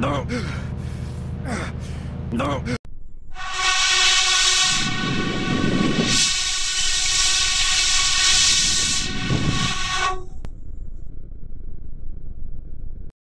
No. No.